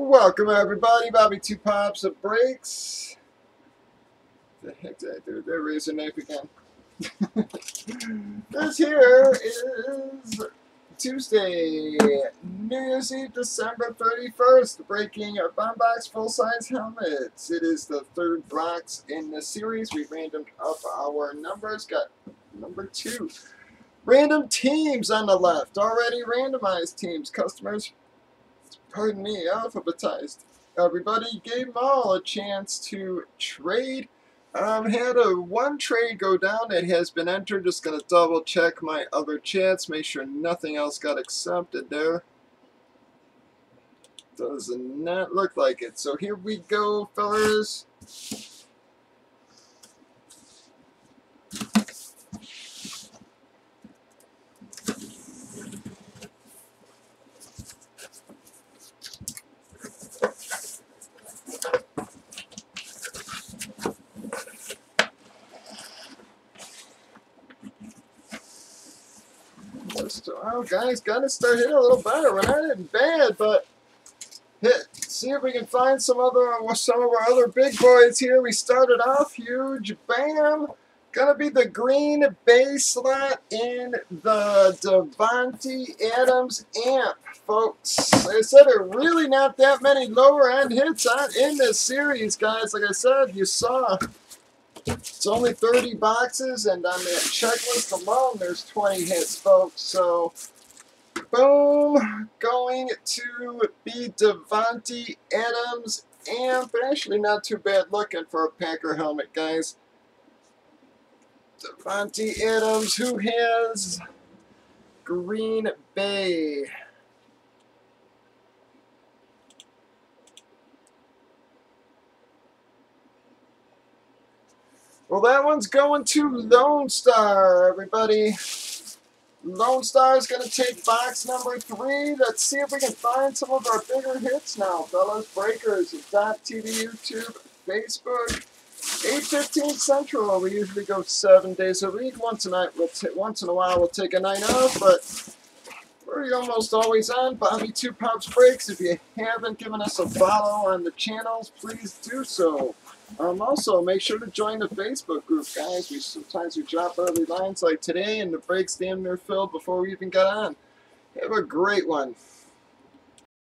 Welcome everybody, Bobby Two Pops of Breaks. The heck did I do? There, razor knife again. this here is Tuesday, New Year's Eve, December 31st, breaking our bomb box full-size helmets. It is the third box in the series. We randomed up our numbers, got number two. Random teams on the left, already randomized teams. Customers pardon me, alphabetized. Everybody gave all a chance to trade. Um, had a one trade go down that has been entered. Just gonna double check my other chats, make sure nothing else got accepted there. Does not look like it. So here we go, fellas. Oh, guys, gotta start hitting a little better. We're not hitting bad, but hit. See if we can find some other uh, some of our other big boys here. We started off huge. Bam! Gonna be the green base slot in the Davante Adams amp, folks. Like I said, there are really not that many lower end hits on in this series, guys. Like I said, you saw it's only 30 boxes, and on that checklist alone, there's 20 hits, folks. So, boom, going to be Davante Adams, and actually not too bad looking for a Packer helmet, guys. Davante Adams, who has Green Bay. Well, that one's going to Lone Star, everybody. Lone Star is going to take box number three. Let's see if we can find some of our bigger hits now, fellas. Breakers, Dot TV, YouTube, Facebook. 8.15 Central. We usually go seven days a week. Once a night, we'll once in a while, we'll take a night off, but we're almost always on. Bobby Two Pops Breaks. If you haven't given us a follow on the channels, please do so. Um, also, make sure to join the Facebook group, guys. We sometimes we drop early lines like today, and the break's damn near filled before we even got on. Have a great one.